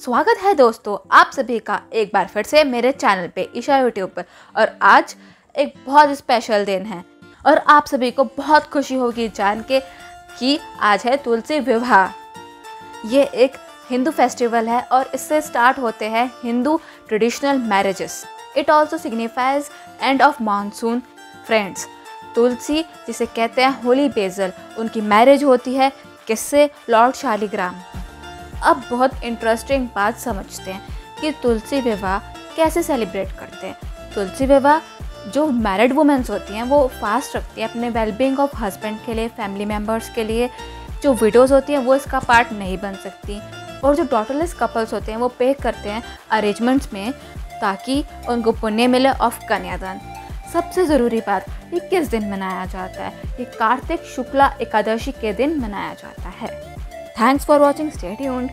स्वागत है दोस्तों आप सभी का एक बार फिर से मेरे चैनल पे ईशा यूट्यूब पर। और आज एक बहुत स्पेशल दिन है। और आप सभी को बहुत खुशी होगी जान के कि आज है तुलसी विवाह। ये एक हिंदू फेस्टिवल है और इससे स्टार्ट होते हैं Hindu traditional marriages it also signifies end of monsoon friends Tulsi जिसे कहते हैं होली बेजल, उनकी मैरिज होती है किससे? लॉर्ड शालिग्राम अब बहुत इंटरेस्टिंग बात समझते हैं कि तुलसी विवाह कैसे सेलिब्रेट करते हैं। तुलसी विवाह जो मैरिड वुमेंस होती हैं, वो फास्ट रखती हैं अपने वेलबींग ऑफ़ हस्बैंड के लिए फैमिली मेंबर्स के लिए। जो विडोज़ होती हैं, वो इसका पार्ट नहीं बन सकती। और जो डॉटरलेस कपल्स होते हैं, वो पे करते हैं अरेंजमेंट्स में ताकि उनको पुण्य मिले ऑफ़ कन्यादान। सबसे ज़रूरी बात ये किस दिन मनाया जाता है? ये कार्तिक शुक्ला एकादशी के दिन मनाया जाता है। Thanks for watching. Stay tuned.